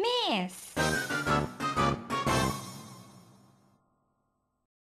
Miss.